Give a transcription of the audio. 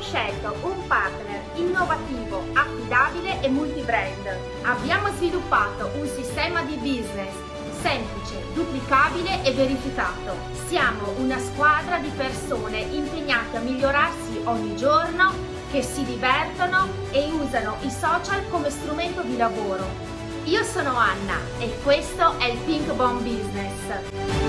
scelto un partner innovativo, affidabile e multibrand. Abbiamo sviluppato un sistema di business semplice, duplicabile e verificato. Siamo una squadra di persone impegnate a migliorarsi ogni giorno, che si divertono e usano i social come strumento di lavoro. Io sono Anna e questo è il Pink Bomb Business.